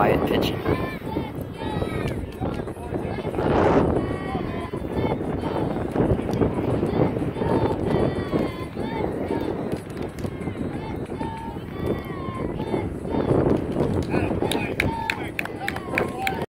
Quiet pigeon.